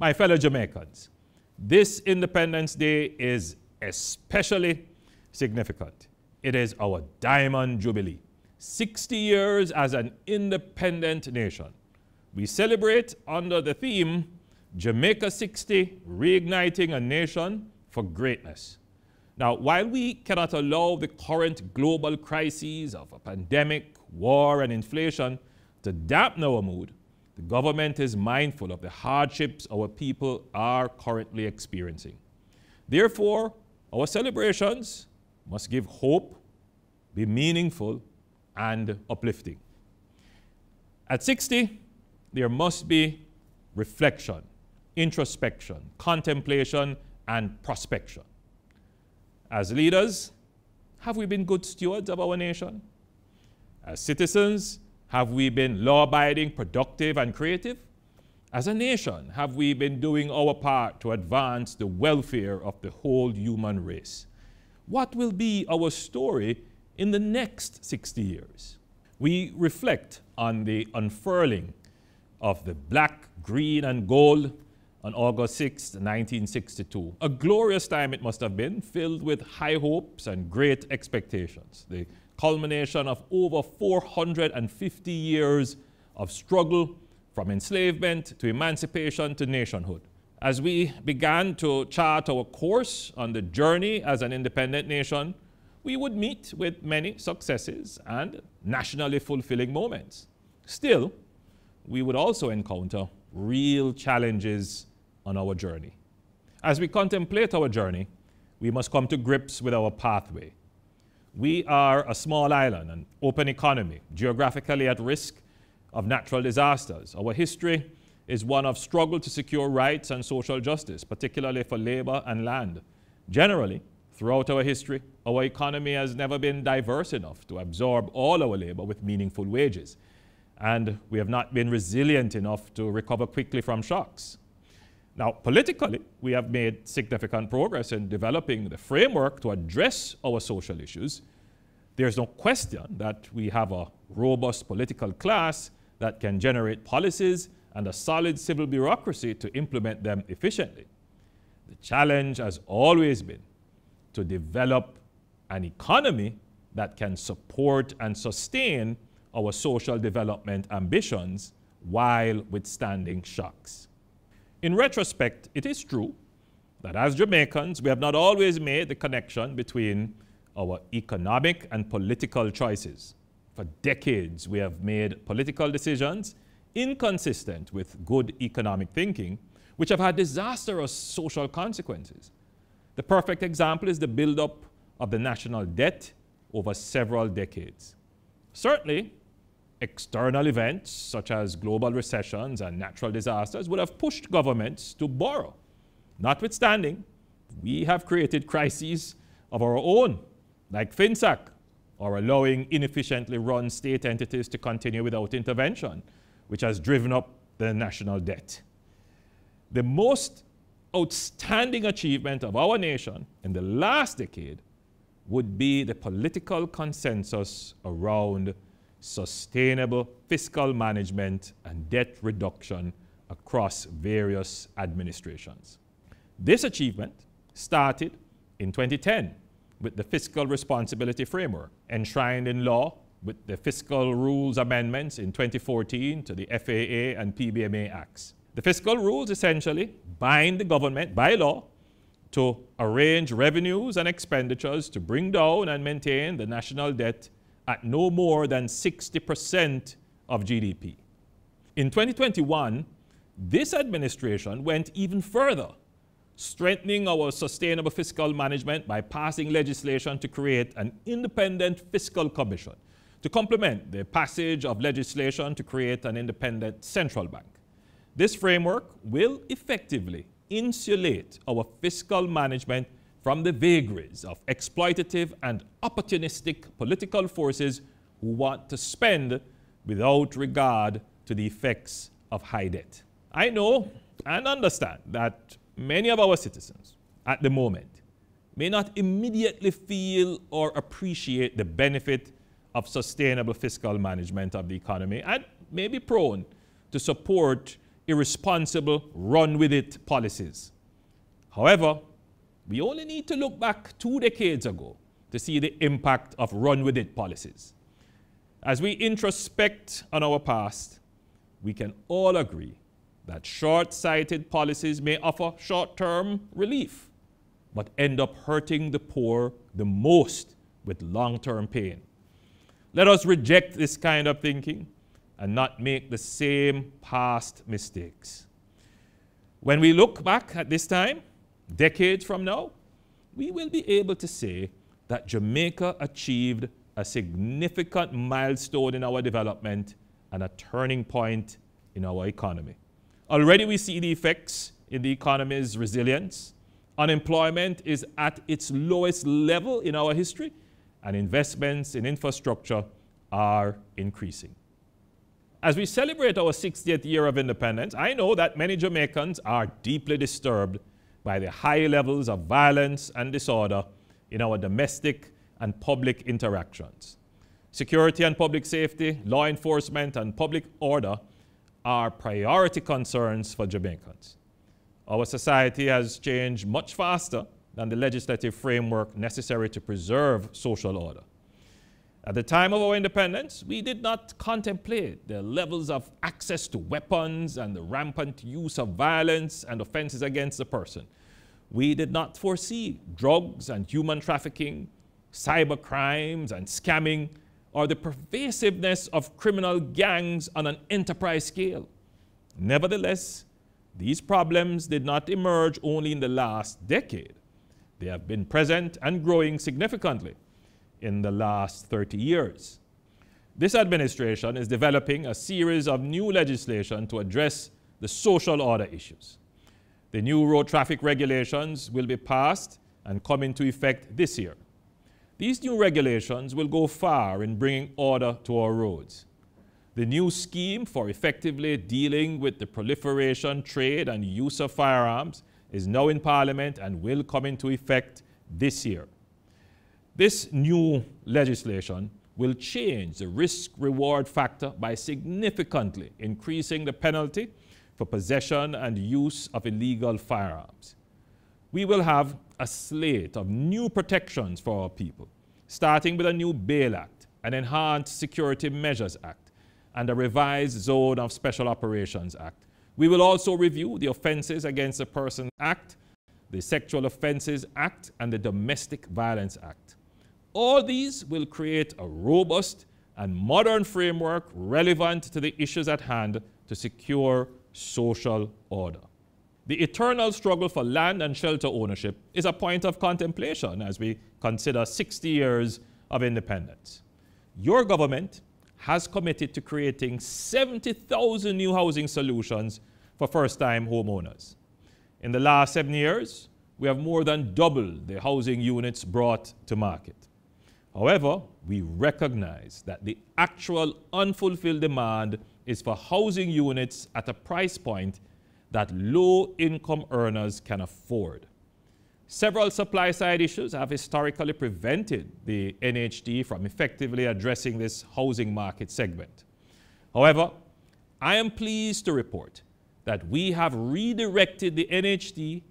My fellow Jamaicans, this Independence Day is especially significant. It is our Diamond Jubilee, 60 years as an independent nation. We celebrate under the theme Jamaica 60, reigniting a nation for greatness. Now, while we cannot allow the current global crises of a pandemic, war, and inflation to dampen our mood, the government is mindful of the hardships our people are currently experiencing. Therefore, our celebrations must give hope, be meaningful, and uplifting. At 60, there must be reflection, introspection, contemplation, and prospection. As leaders, have we been good stewards of our nation? As citizens, have we been law abiding, productive, and creative? As a nation, have we been doing our part to advance the welfare of the whole human race? What will be our story in the next 60 years? We reflect on the unfurling of the black, green, and gold on August 6, 1962. A glorious time it must have been, filled with high hopes and great expectations. The culmination of over 450 years of struggle from enslavement to emancipation to nationhood. As we began to chart our course on the journey as an independent nation, we would meet with many successes and nationally fulfilling moments. Still, we would also encounter real challenges on our journey. As we contemplate our journey, we must come to grips with our pathway. We are a small island, an open economy, geographically at risk of natural disasters. Our history is one of struggle to secure rights and social justice, particularly for labor and land. Generally, throughout our history, our economy has never been diverse enough to absorb all our labor with meaningful wages. And we have not been resilient enough to recover quickly from shocks. Now, politically, we have made significant progress in developing the framework to address our social issues. There's no question that we have a robust political class that can generate policies and a solid civil bureaucracy to implement them efficiently. The challenge has always been to develop an economy that can support and sustain our social development ambitions while withstanding shocks. In retrospect, it is true that as Jamaicans, we have not always made the connection between our economic and political choices. For decades, we have made political decisions inconsistent with good economic thinking, which have had disastrous social consequences. The perfect example is the buildup of the national debt over several decades. Certainly, external events such as global recessions and natural disasters would have pushed governments to borrow. Notwithstanding, we have created crises of our own, like FINSAC, or allowing inefficiently run state entities to continue without intervention, which has driven up the national debt. The most outstanding achievement of our nation in the last decade would be the political consensus around sustainable fiscal management and debt reduction across various administrations. This achievement started in 2010 with the Fiscal Responsibility Framework, enshrined in law with the Fiscal Rules Amendments in 2014 to the FAA and PBMA Acts. The fiscal rules essentially bind the government by law to arrange revenues and expenditures to bring down and maintain the national debt at no more than 60% of GDP. In 2021, this administration went even further, strengthening our sustainable fiscal management by passing legislation to create an independent fiscal commission to complement the passage of legislation to create an independent central bank. This framework will effectively insulate our fiscal management from the vagaries of exploitative and opportunistic political forces who want to spend without regard to the effects of high debt. I know and understand that many of our citizens at the moment may not immediately feel or appreciate the benefit of sustainable fiscal management of the economy and may be prone to support irresponsible run with it policies. However, we only need to look back two decades ago to see the impact of run with it policies. As we introspect on our past, we can all agree that short sighted policies may offer short term relief, but end up hurting the poor the most with long term pain. Let us reject this kind of thinking and not make the same past mistakes. When we look back at this time, decades from now, we will be able to say that Jamaica achieved a significant milestone in our development and a turning point in our economy. Already we see the effects in the economy's resilience. Unemployment is at its lowest level in our history, and investments in infrastructure are increasing. As we celebrate our 60th year of independence, I know that many Jamaicans are deeply disturbed by the high levels of violence and disorder in our domestic and public interactions. Security and public safety, law enforcement, and public order are priority concerns for Jamaicans. Our society has changed much faster than the legislative framework necessary to preserve social order. At the time of our independence, we did not contemplate the levels of access to weapons and the rampant use of violence and offenses against the person. We did not foresee drugs and human trafficking, cyber crimes and scamming, or the pervasiveness of criminal gangs on an enterprise scale. Nevertheless, these problems did not emerge only in the last decade. They have been present and growing significantly in the last 30 years. This administration is developing a series of new legislation to address the social order issues. The new road traffic regulations will be passed and come into effect this year. These new regulations will go far in bringing order to our roads. The new scheme for effectively dealing with the proliferation, trade, and use of firearms is now in Parliament and will come into effect this year. This new legislation will change the risk reward factor by significantly increasing the penalty for possession and use of illegal firearms. We will have a slate of new protections for our people, starting with a new Bail Act, an Enhanced Security Measures Act, and a revised Zone of Special Operations Act. We will also review the Offenses Against the Person Act, the Sexual Offences Act, and the Domestic Violence Act. All these will create a robust and modern framework relevant to the issues at hand to secure social order. The eternal struggle for land and shelter ownership is a point of contemplation as we consider 60 years of independence. Your government has committed to creating 70,000 new housing solutions for first time homeowners. In the last seven years, we have more than doubled the housing units brought to market. However, we recognize that the actual unfulfilled demand is for housing units at a price point that low income earners can afford. Several supply side issues have historically prevented the NHT from effectively addressing this housing market segment. However, I am pleased to report that we have redirected the NHT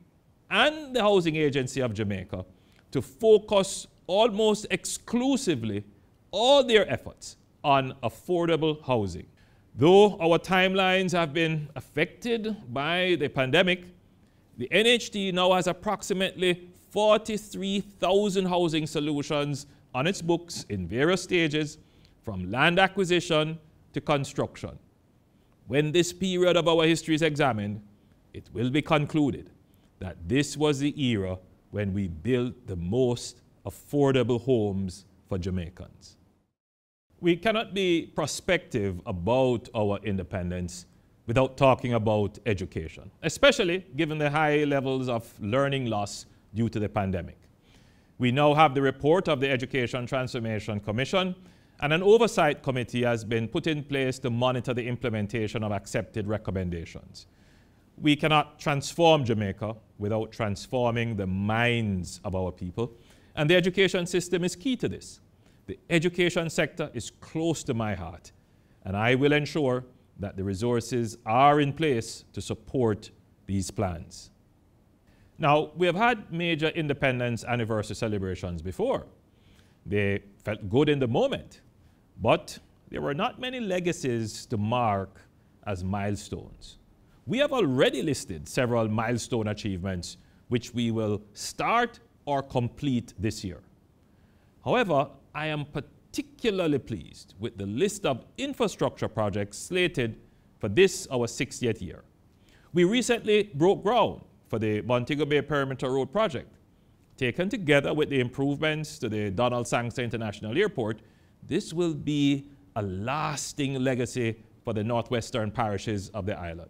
and the Housing Agency of Jamaica to focus almost exclusively all their efforts on affordable housing. Though our timelines have been affected by the pandemic, the NHT now has approximately 43,000 housing solutions on its books in various stages, from land acquisition to construction. When this period of our history is examined, it will be concluded that this was the era when we built the most affordable homes for Jamaicans. We cannot be prospective about our independence without talking about education, especially given the high levels of learning loss due to the pandemic. We now have the report of the Education Transformation Commission, and an oversight committee has been put in place to monitor the implementation of accepted recommendations. We cannot transform Jamaica without transforming the minds of our people. And the education system is key to this. The education sector is close to my heart, and I will ensure that the resources are in place to support these plans. Now, we have had major independence anniversary celebrations before. They felt good in the moment, but there were not many legacies to mark as milestones. We have already listed several milestone achievements which we will start or complete this year. However, I am particularly pleased with the list of infrastructure projects slated for this, our 60th year. We recently broke ground for the Montego Bay Perimeter Road project. Taken together with the improvements to the Donald Sangster International Airport, this will be a lasting legacy for the northwestern parishes of the island.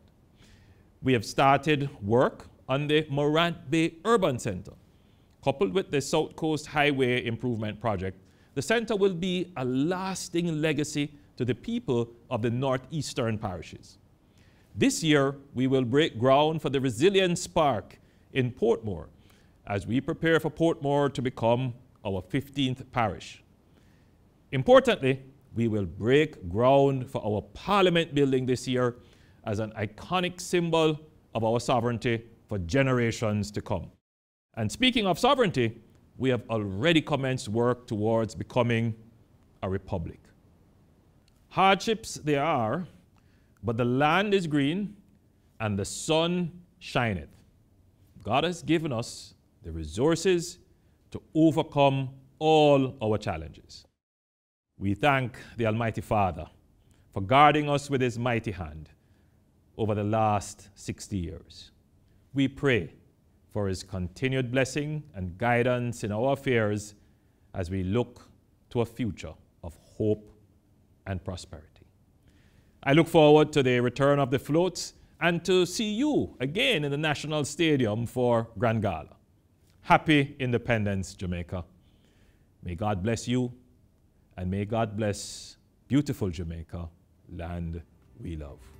We have started work on the Morant Bay Urban Center. Coupled with the South Coast Highway Improvement Project, the center will be a lasting legacy to the people of the northeastern parishes. This year, we will break ground for the Resilience Park in Portmore as we prepare for Portmore to become our 15th parish. Importantly, we will break ground for our Parliament building this year as an iconic symbol of our sovereignty for generations to come. And speaking of sovereignty, we have already commenced work towards becoming a republic. Hardships there are, but the land is green and the sun shineth. God has given us the resources to overcome all our challenges. We thank the Almighty Father for guarding us with his mighty hand over the last 60 years. We pray for his continued blessing and guidance in our affairs as we look to a future of hope and prosperity. I look forward to the return of the floats and to see you again in the National Stadium for Grand Gala. Happy Independence, Jamaica. May God bless you and may God bless beautiful Jamaica, land we love.